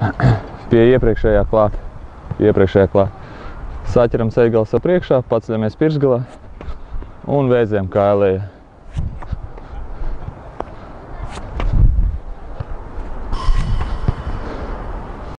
pie iepriekšējā klāt. Pie iepriekšējā klāt. Saķeram ceļgalu sev priekšā, paceļamies pirsgalā un vēzējam kālēju.